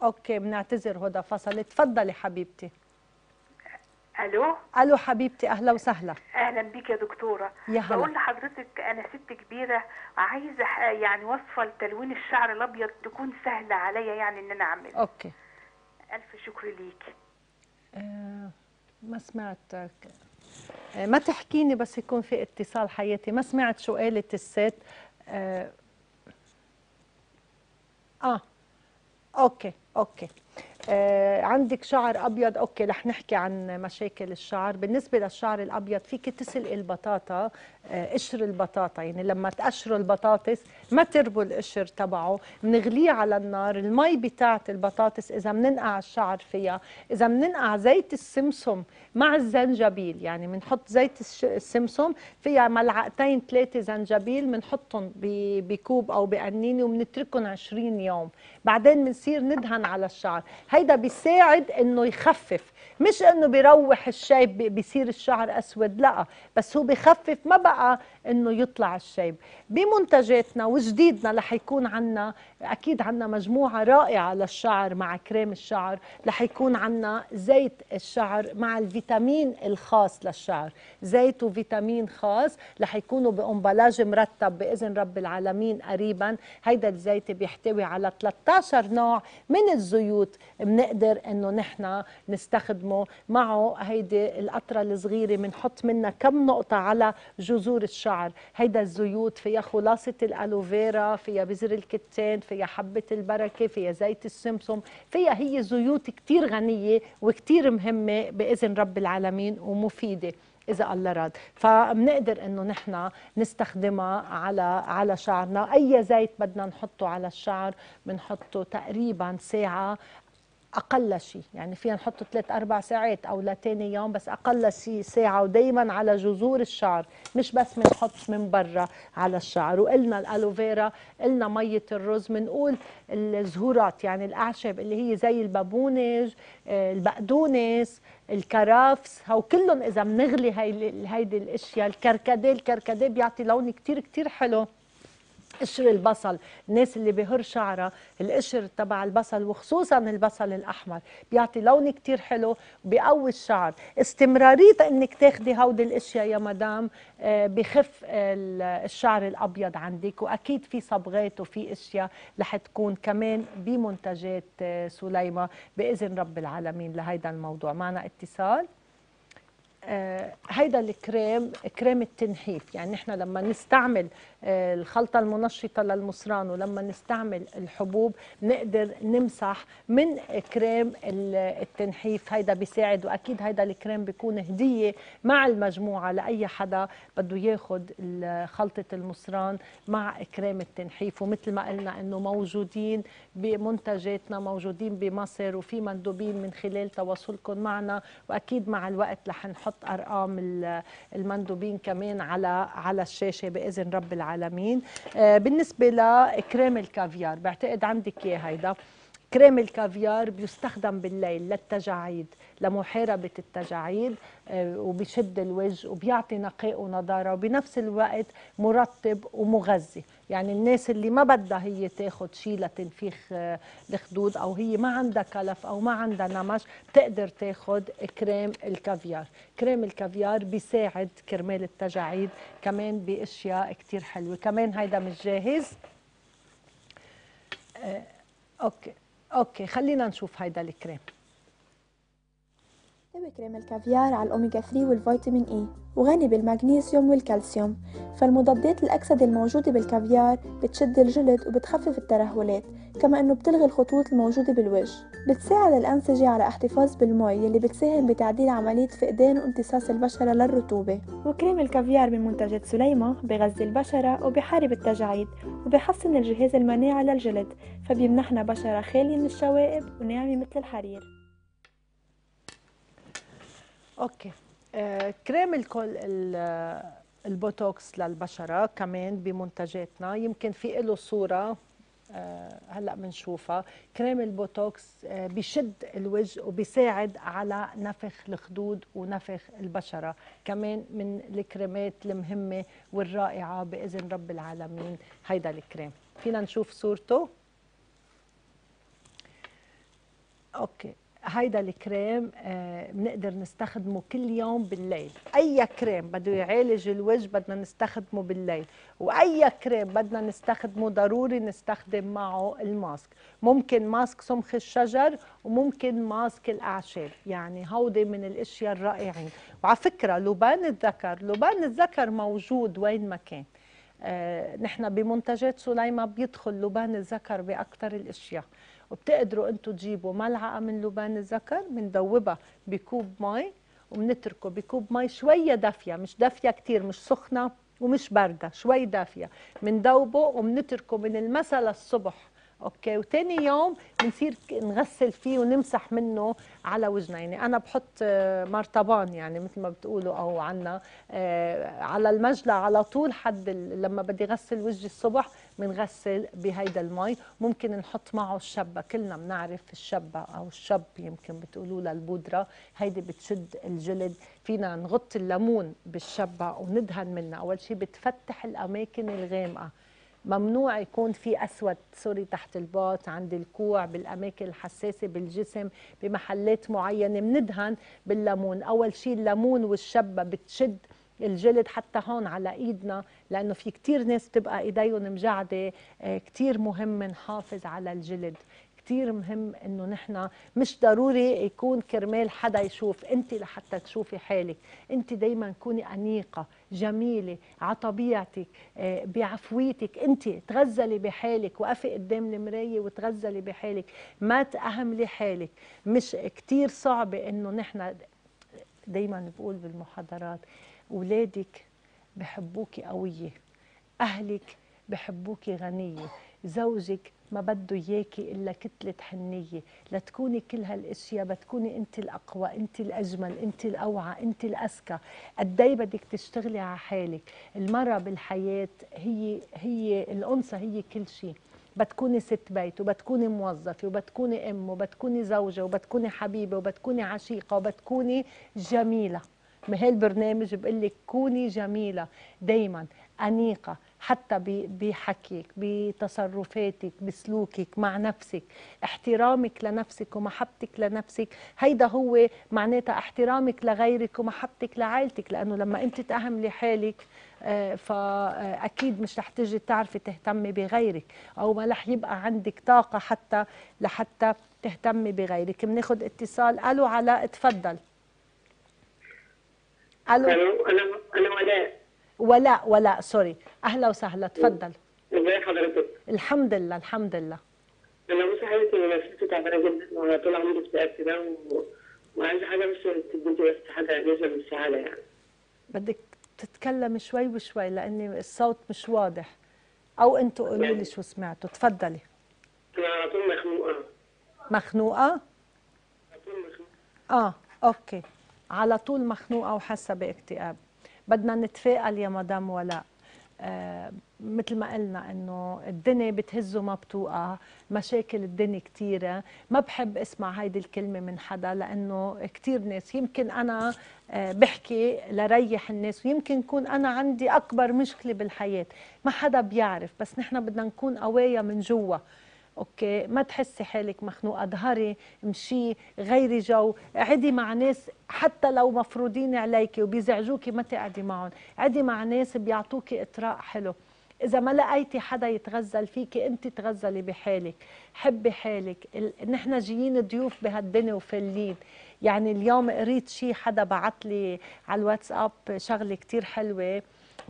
okay بنعتذر هدى فصلت تفضلي حبيبتي. ألو؟ ألو حبيبتي أهلا وسهلا. أهلا بيك يا دكتورة. يا هلا. بقول لحضرتك أنا ست كبيرة عايزة يعني وصفة لتلوين الشعر الابيض تكون سهلة عليا يعني ان أنا اعملها. okay. ألف شكر ليكي آه ما سمعتك آه ما تحكيني بس يكون في اتصال حياتي. ما سمعت شو قالت الست؟ آه, آه okay okay. عندك شعر أبيض. okay رح نحكي عن مشاكل الشعر. بالنسبة للشعر الأبيض فيك تسلقي البطاطا آه قشر البطاطا. يعني لما تقشروا البطاطس ما تكبوا القشر تبعه. بنغليه على النار. المي بتاعه البطاطس إذا بننقع الشعر فيها إذا بننقع زيت السمسم مع الزنجبيل. يعني بنحط زيت السمسم فيها ملعقتين ثلاثة زنجبيل بنحطهم بكوب أو بقنينة وبنتركهم 20 يوم. بعدين بنصير ندهن على الشعر. هيدا بيساعد إنه يخفف. مش إنه بيروح الشيب بي- بيصير الشعر أسود لا بس هو بخفف ما بقى إنه يطلع الشيب. بمنتجاتنا وجديدنا رح يكون عنا أكيد عنا مجموعة رائعة للشعر مع كريم الشعر رح يكون عنا زيت الشعر مع الفيتامين الخاص للشعر. زيت وفيتامين خاص رح يكونوا بأمبلاج مرتب بإذن رب العالمين قريبا. هيدا الزيت بيحتوي على 13 نوع من الزيوت بنقدر إنه نحن نستخدمه. معه هيدي القطرة الصغيرة بنحط منها كم نقطة على جذور الشعر. هيدا الزيوت فيها خلاصة الألوفيرا فيها بذر الكتان فيها حبة البركة فيها زيت السمسم فيها هي زيوت كتير غنية وكتير مهمة بإذن رب العالمين ومفيدة إذا الله راد. فبنقدر إنه نحن نستخدمها على على شعرنا. أي زيت بدنا نحطه على الشعر بنحطه تقريبا ساعة أقل شيء. يعني فينا نحطه ثلاث أربع ساعات أو لتاني يوم بس أقل شيء ساعة ودائما على جذور الشعر. مش بس بنحط من برا على الشعر. وقلنا الألوفيرا قلنا مية الرز بنقول الزهورات يعني الأعشاب اللي هي زي البابونج آه، البقدونس الكرفس. هو كلهم إذا بنغلي هيدي الأشياء. الكركديه الكركديه بيعطي لون كتير كتير حلو. قشر البصل الناس اللي بهر شعرها القشر تبع البصل وخصوصا البصل الأحمر. بيعطي لون كتير حلو بيقوي الشعر. استمرارية إنك تاخدي هودي الأشياء يا مدام آه، بخف ال- الشعر الأبيض عندك. وأكيد في صبغات وفي أشياء رح تكون كمان بمنتجات آه، سليمة بإذن رب العالمين لهيدا الموضوع. معنا اتصال؟ هيدا الكريم كريم التنحيف. يعني نحن لما نستعمل آه، الخلطة المنشطة للمصران ولما نستعمل الحبوب نقدر نمسح من كريم ال- التنحيف. هيدا بيساعد وأكيد هيدا الكريم بيكون هدية مع المجموعة لأي حدا بده ياخد خلطة المصران مع كريم التنحيف. ومثل ما قلنا إنه موجودين بمنتجاتنا موجودين بمصر وفي مندوبين من خلال تواصلكم معنا. وأكيد مع الوقت رح نحط أرقام ال- المندوبين كمان على على الشاشة بإذن رب العالمين. آه، بالنسبة لكريم الكافيار بعتقد عندك إياه هيدا. كريم الكافيار بيستخدم بالليل للتجاعيد لمحاربة التجاعيد آه، وبيشد الوجه وبيعطي نقاء ونضارة وبنفس الوقت مرطب ومغذي. يعني الناس اللي ما بدها هي تاخد شيء لتنفيخ آه، الخدود أو هي ما عندها كلف أو ما عندها نمش بتقدر تاخد كريم الكافيار. كريم الكافيار بيساعد كرمال التجاعيد كمان بأشياء كتير حلوة. كمان هيدا مش جاهز؟ آه، okay. okay خلينا نشوف هيدا الكريم. يحتوي كريم الكافيار على الأوميجا 3 والفيتامين إي وغني بالمغنيسيوم والكالسيوم. فالمضادات الأكسدة الموجودة بالكافيار بتشد الجلد وبتخفف الترهلات كما أنه بتلغي الخطوط الموجودة بالوجه. بتساعد الأنسجة على احتفاظ بالمي يلي بتساهم بتعديل عملية فقدان وامتصاص البشرة للرطوبة. وكريم الكافيار من منتجات سليمة بغذي البشرة وبحارب التجاعيد وبحسن الجهاز المناعي للجلد فبيمنحنا بشرة خالية من الشوائب وناعمة مثل الحرير. okay. آه، كريم الكل ال- البوتوكس للبشرة كمان بمنتجاتنا. يمكن في له صورة آه، هلأ بنشوفها كريم البوتوكس آه، بشد الوجه وبيساعد على نفخ الخدود ونفخ البشرة. كمان من الكريمات المهمة والرائعة بإذن رب العالمين. هيدا الكريم. فينا نشوف صورته؟ okay. هيدا الكريم آه، بنقدر نستخدمه كل يوم بالليل. أي كريم بده يعالج الوجه بدنا نستخدمه بالليل. وأي كريم بدنا نستخدمه ضروري نستخدم معه الماسك. ممكن ماسك سمخ الشجر وممكن ماسك الأعشاب. يعني هودي من الأشياء الرائعين. وعلى فكرة لبان الذكر لبان الذكر موجود وين ما كان. آه، نحن بمنتجات سليمة بيدخل لبان الذكر بأكثر الأشياء. وبتقدروا أنتم تجيبوا ملعقة من لبان الذكر بندوبها بكوب مي وبنتركه بكوب مي شوية دافية مش دافية كتير مش سخنة ومش باردة شوي دافية. بندوبه وبنتركه من المساء للصبح okay؟ وتاني يوم بنصير نغسل فيه ونمسح منه على وجهنا يعني أنا بحط آه، مرطبان يعني مثل ما بتقولوا أو عنا آه، على المجلى على طول حد لما بدي غسل وجهي الصبح بنغسل بهيدا المي. ممكن نحط معه الشبة. كلنا بنعرف الشبة أو الشب يمكن بتقولوا لها البودرة هيدي بتشد الجلد. فينا نغط الليمون بالشبة وندهن منها. أول شيء بتفتح الأماكن الغامقة. ممنوع يكون في أسود سوري تحت الباط عند الكوع بالأماكن الحساسة بالجسم. بمحلات معينة بندهن بالليمون. أول شيء الليمون والشبة بتشد الجلد حتى هون على إيدنا لأنه في كتير ناس بتبقى إيديهم مجعدة آه، كتير مهم نحافظ على الجلد. كتير مهم إنه نحن مش ضروري يكون كرمال حدا يشوف انت لحتى تشوفي حالك. انت دايما كوني أنيقة جميلة على طبيعتك آه، بعفويتك. انت تغزلي بحالك وقفي قدام المراية وتغزلي بحالك. ما تأهملي حالك. مش كتير صعبه إنه نحن دايما بقول بالمحاضرات اولادك بحبوكي قوية أهلك بحبوكي غنية زوجك ما بده اياكي إلا كتلة حنية. لتكوني كل هالأشياء بتكوني أنت الأقوى أنت الأجمل أنت الأوعى أنت الأذكى. قد إيه بدك تشتغلي على حالك. المرأة بالحياة هي هي الأنثى هي كل شيء. بتكوني ست بيت وبتكوني موظفة وبتكوني أم وبتكوني زوجة وبتكوني حبيبة وبتكوني عشيقة وبتكوني جميلة. بهالبرنامج بقول لك كوني جميلة دايما أنيقة حتى بحكيك بتصرفاتك بسلوكك مع نفسك احترامك لنفسك ومحبتك لنفسك. هيدا هو معناتها احترامك لغيرك ومحبتك لعائلتك لأنه لما أنت تأهملي حالك آه، فأكيد مش رح تجي تعرفي تهتمي بغيرك أو ما رح يبقى عندك طاقة حتى لحتى تهتمي بغيرك. بناخد اتصال. ألو علاء اتفضل ألو ألو. أنا أنا ولاء ولاء ولاء سوري. أهلا وسهلا تفضل. ازي حضرتك؟ الحمد لله الحمد لله. أنا بص حضرتك أنا نفسيتي تعبانه جدا. وعلى طول عندي اكتئاب كده و... وعايزة حاجة بس تديني بس حاجة نسبه من السعاده يعني. بدك تتكلمي شوي وشوي لأن الصوت مش واضح. أو أنتوا قولوا لي شو سمعتوا. تفضلي. أنا على طول مخنوقة. مخنوقة؟ على طول مخنوقة. آه أوكي. على طول مخنوقة وحاسة باكتئاب. بدنا نتفائل يا مدام ولاء آه مثل ما قلنا إنه الدنيا بتهز وما بتوقع مشاكل الدنيا كتيرة. ما بحب أسمع هيدي الكلمة من حدا لأنه كتير ناس يمكن أنا آه بحكي لريح الناس ويمكن يكون أنا عندي أكبر مشكلة بالحياة. ما حدا بيعرف بس نحن بدنا نكون قوايا من جوا. okay ما تحسي حالك مخنوقة اظهري مشي غيري جو قعدي مع ناس حتى لو مفروضين عليكي وبيزعجوكي ما تقعدي معهم. قعدي مع ناس بيعطوكي إطراء حلو. إذا ما لقيتي حدا يتغزل فيكي انت تغزلي بحالك حبي حالك. ال... نحن جايين ضيوف بهالدنيا وفلين. يعني اليوم قريت شي حدا بعت لي على الواتساب شغلة كتير حلوة.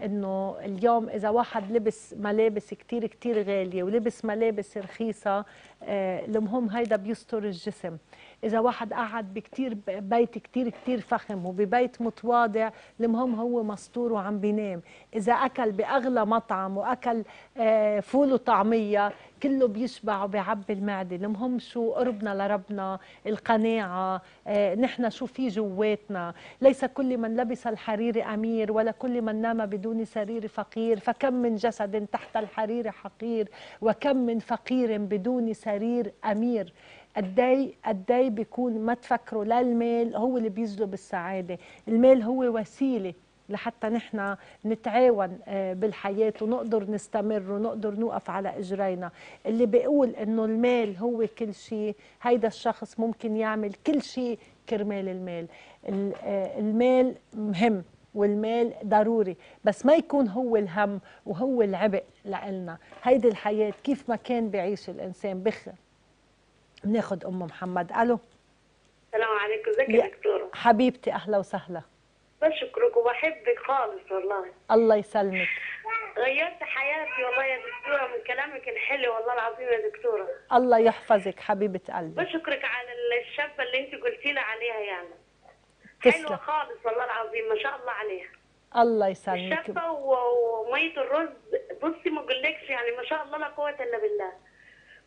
إنه اليوم إذا واحد لبس ملابس كتير كتير غالية ولبس ملابس رخيصة آه المهم هيدا بيستر الجسم. إذا واحد قعد بكتير بيت كتير كتير فخم وببيت متواضع المهم هو مستور وعم بينام. إذا أكل بأغلى مطعم وأكل آه، فول وطعمية كله بيشبع وبيعبي المعدة. المهم شو قربنا لربنا القناعة آه، نحن شو في جواتنا. ليس كل من لبس الحرير أمير ولا كل من نام بدون سرير فقير. فكم من جسد تحت الحرير حقير وكم من فقير بدون سرير أمير. قدي قدي بيكون ما تفكروا لا المال هو اللي بيجلب السعادة. المال هو وسيلة لحتى نحن نتعاون آه، بالحياة ونقدر نستمر ونقدر نوقف على إجرينا. اللي بيقول إنه المال هو كل شيء هيدا الشخص ممكن يعمل كل شيء كرمال المال. ال- آه، المال مهم والمال ضروري بس ما يكون هو الهم وهو العبء لإلنا. هيدي الحياة كيف ما كان بيعيش الإنسان بخ بناخد أم محمد. ألو. السلام عليكم. ازيك يا- دكتورة؟ حبيبتي أهلا وسهلا. بشكرك وبحبك خالص والله. الله يسلمك. غيرت حياتي والله يا دكتورة من كلامك الحلو والله العظيم يا دكتورة. الله يحفظك حبيبة قلبي. بشكرك على الشابة اللي انت قلتي لي عليها يعني تسلم. حلوة خالص والله العظيم ما شاء الله عليها. الله يسلمك. الشابة و- ومية الرز بصي ما اقولكش يعني ما شاء الله لا قوة إلا بالله.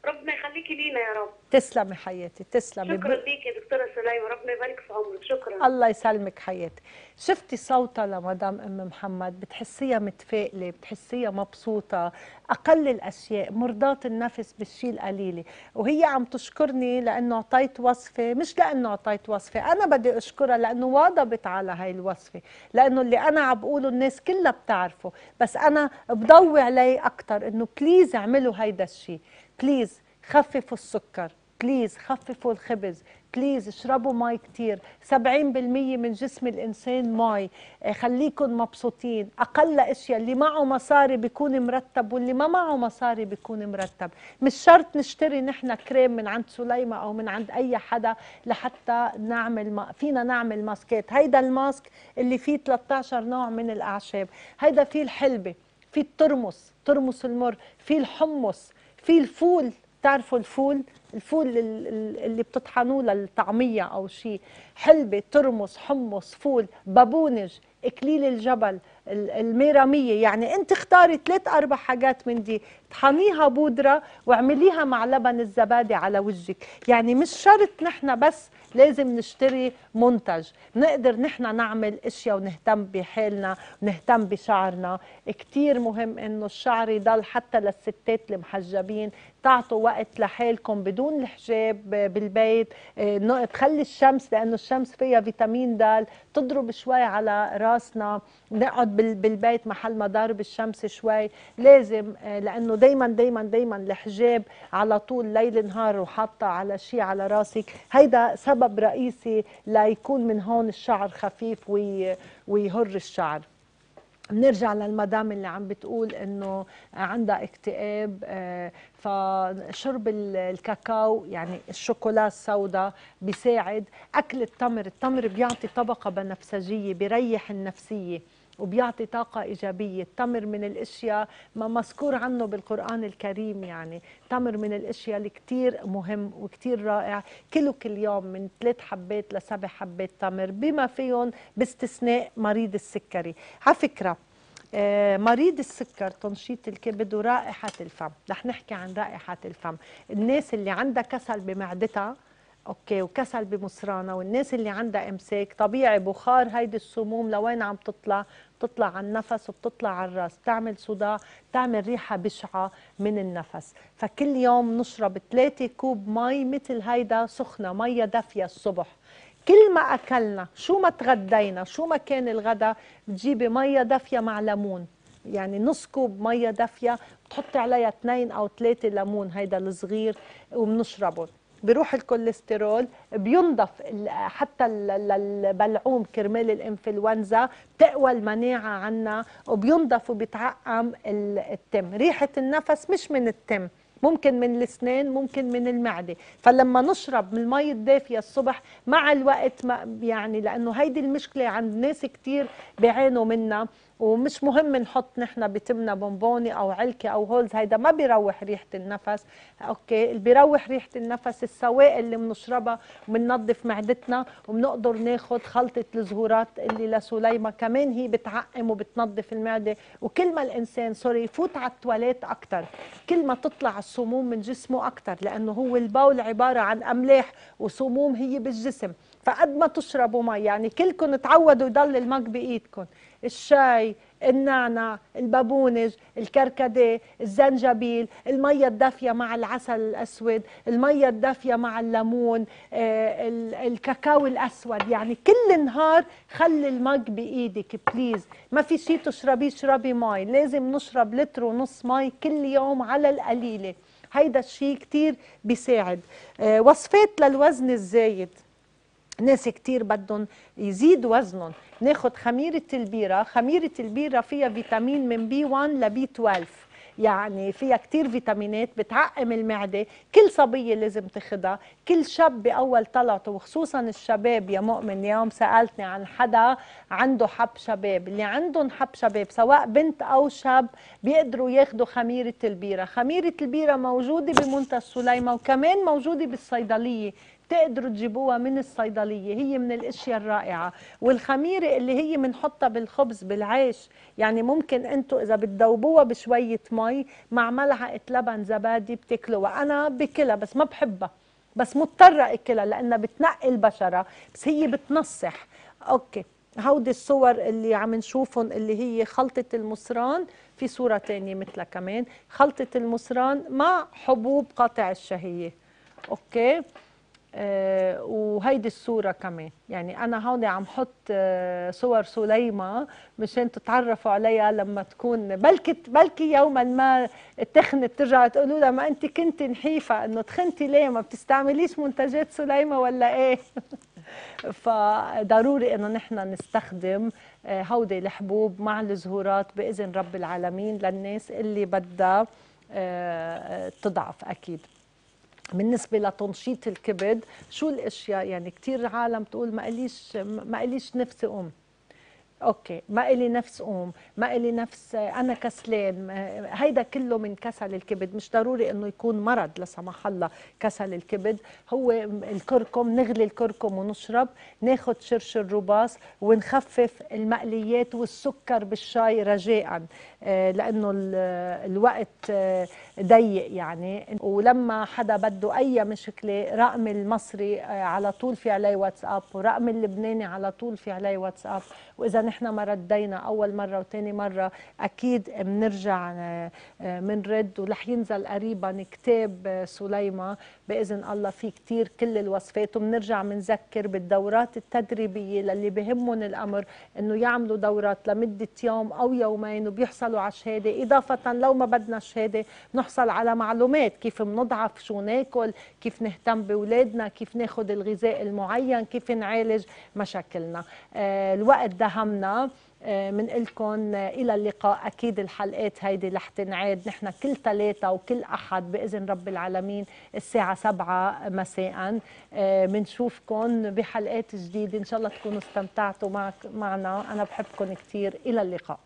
ربنا يخليكي لينا يا رب. تسلمي حياتي تسلمي شكرا ليك يا دكتورة سليمة ربنا يبارك في عمرك. شكرا. الله يسلمك حياتي. شفتي صوتها لمدام أم محمد؟ بتحسيها متفائلة بتحسيها مبسوطة. أقل الأشياء مرضاة النفس بالشي القليلة وهي عم تشكرني لأنه أعطيت وصفة. مش لأنه أعطيت وصفة أنا بدي أشكرها لأنه واظبت على هاي الوصفة. لأنه اللي أنا عم بقوله الناس كلها بتعرفه. بس أنا بضوي عليه أكثر إنه please اعملوا هيدا الشيء. please خففوا السكر. please خففوا الخبز. please اشربوا مي كتير. 70% من جسم الإنسان مي آه، خليكن مبسوطين. أقل أشياء اللي معه مصاري بيكون مرتب واللي ما معه مصاري بيكون مرتب. مش شرط نشتري نحن كريم من عند سليمة أو من عند أي حدا لحتى نعمل ما فينا نعمل ماسكات. هيدا الماسك اللي فيه 13 نوع من الأعشاب. هيدا فيه الحلبة في الترمس ترمس المر في الحمص. في الفول تعرفوا الفول؟ الفول ال- ال- اللي بتطحنوه للطعمية أو شيء حلبة ترمس حمص فول بابونج إكليل الجبل ال- الميرامية. يعني أنت اختاري ثلاث أربع حاجات من دي. طحنيها بودرة واعمليها مع لبن الزبادي على وجهك. يعني مش شرط نحن بس لازم نشتري منتج. نقدر نحن نعمل أشياء ونهتم بحالنا ونهتم بشعرنا. كتير مهم إنه الشعر يضل حتى للستات المحجبين تعطوا وقت لحالكم بدون الحجاب بالبيت. تخلي الشمس لأنه الشمس فيها فيتامين د تضرب شوي على راسنا. نقعد بال- بالبيت محل ما ضارب الشمس شوي. لازم آه، لأنه دايما دايما دايما الحجاب على طول ليل نهار وحاطة على شيء على راسك. هيدا سبب رئيسي ليكون من هون الشعر خفيف وي- ويهر الشعر. بنرجع للمدام اللي عم بتقول إنه عندها اكتئاب آه، فشرب ال- الكاكاو يعني الشوكولا السوداء بيساعد. أكل التمر التمر بيعطي طبقة بنفسجية بيريح النفسية. وبيعطي طاقة إيجابية. التمر من الأشياء ما مذكور عنه بالقرآن الكريم يعني. تمر من الأشياء اللي كتير مهم وكتير رائع. كله كل يوم من ثلاث حبات لسبع حبات تمر. بما فيهم باستثناء مريض السكري. على فكرة آه، مريض السكر تنشيط الكبد ورائحة الفم. رح نحكي عن رائحة الفم. الناس اللي عندها كسل بمعدتها أوكي وكسل بمصرانة والناس اللي عندها إمساك طبيعي بخار هيدي السموم لوين عم تطلع؟ بتطلع على النفس وبتطلع على الرأس. بتعمل صداع بتعمل ريحة بشعة من النفس. فكل يوم نشرب 3 كوب مي مثل هيدا سخنة مية دافية الصبح. كل ما أكلنا شو ما تغدينا شو ما كان الغدا بتجيبي مية دافية مع ليمون. يعني نص كوب مية دافية بتحطي عليها اثنين أو ثلاثة ليمون هيدا الصغير وبنشربهم. بيروح الكوليسترول بينضف حتى ال- ال- البلعوم كرمال الإنفلونزا بتقوى المناعة عنا وبينضف وبيتعقم ال- التم. ريحة النفس مش من التم ممكن من الأسنان ممكن من المعدة. فلما نشرب من المي الدافية الصبح مع الوقت ما يعني لأنه هيدي المشكلة عند ناس كتير بيعانوا منها ومش مهم نحط نحن بتمنا بونبوني أو علكة أو Halls هيدا ما بيروح ريحة النفس. أوكي اللي بيروح ريحة النفس السوائل اللي بنشربها وبننظف معدتنا وبنقدر ناخذ خلطة الزهورات اللي لسليمه كمان هي بتعقم وبتنظف المعدة. وكل ما الإنسان sorry يفوت على التواليت أكثر كل ما تطلع السموم من جسمه أكثر لأنه هو البول عبارة عن أملاح وسموم هي بالجسم. فقد ما تشربوا مي يعني كلكم تعودوا يضل ال mug بايدكم الشاي النعنع البابونج الكركديه الزنجبيل المية الدافية مع العسل الأسود المية الدافية مع الليمون آه، ال- الكاكاو الأسود. يعني كل نهار خلي ال mug بإيدك please ما في شيء تشربيه اشربي مي. لازم نشرب لتر ونص مي كل يوم على القليلة. هيدا الشيء كتير بيساعد. آه، وصفات للوزن الزايد. ناس كتير بدهم يزيد وزنهم. ناخد خميرة البيرة. خميرة البيرة فيها فيتامين من بي 1 لبي 12 يعني فيها كتير فيتامينات بتعقم المعدة. كل صبية لازم تاخدها. كل شاب بأول طلعته وخصوصا الشباب يا مؤمن يوم سألتني عن حدا عنده حب شباب. اللي عندهم حب شباب سواء بنت أو شاب بيقدروا ياخدوا خميرة البيرة. خميرة البيرة موجودة بمنتج سليمة وكمان موجودة بالصيدلية. تقدروا تجيبوها من الصيدلية هي من الأشياء الرائعة. والخميرة اللي هي بنحطها بالخبز بالعيش يعني ممكن أنتوا إذا بتذوبوها بشوية مي مع ملعقة لبن زبادي بتاكلوها. أنا باكلها بس ما بحبها بس مضطرة أكلها لأنها بتنقي البشرة بس هي بتنصح. أوكي هودي الصور اللي عم نشوفهم اللي هي خلطة المصران في صورة تانية مثلها كمان. خلطة المصران مع حبوب قاطع الشهية. أوكي. آه، وهيدي الصورة كمان. يعني أنا هون عم حط آه، صور سليمة مشان تتعرفوا عليها لما تكون بلكي بلكي يوما ما تخنت ترجعوا تقولوا لها ما أنت كنت نحيفة إنه تخنتي ليه؟ ما بتستعمليش منتجات سليمة ولا إيه؟ فضروري إنه نحن نستخدم آه، هودي الحبوب مع الزهورات بإذن رب العالمين للناس اللي بدها تضعف أكيد. بالنسبة لتنشيط الكبد شو الأشياء؟ يعني كثير عالم تقول ما إليش ما إليش نفس أقوم. أوكي ما إلي نفس قوم ما إلي نفس أنا كسلان. هيدا كله من كسل الكبد. مش ضروري إنه يكون مرض لا سمح الله كسل الكبد. هو الكركم نغلي الكركم ونشرب ناخد شرش الرباص ونخفف المقليات والسكر بالشاي رجاء آه، لأنه ال- الوقت آه، ضيق يعني. ولما حدا بده أي مشكلة رقم المصري آه، على طول في عليه واتساب ورقم اللبناني على طول في عليه واتساب. وإذا نحن ما ردينا أول مرة وثاني مرة أكيد بنرجع آه، آه، منرد ورح ينزل قريبا كتاب آه، سليمة. بإذن الله في كتير كل الوصفات. وبنرجع بنذكر بالدورات التدريبية للي بهمهم الأمر إنه يعملوا دورات لمدة يوم أو يومين وبيحصلوا على شهاده إضافة لو ما بدنا شهاده بنحصل على معلومات. كيف بنضعف شو ناكل كيف نهتم باولادنا كيف ناخذ الغذاء المعين كيف نعالج مشاكلنا. آه، الوقت دهمنا من لكم إلى اللقاء. أكيد الحلقات هيدي رح تنعاد. نحن كل ثلاثة وكل أحد بإذن رب العالمين الساعة 7 مساء. بنشوفكم بحلقات جديدة. إن شاء الله تكونوا استمتعتوا معنا. أنا بحبكم كثير إلى اللقاء.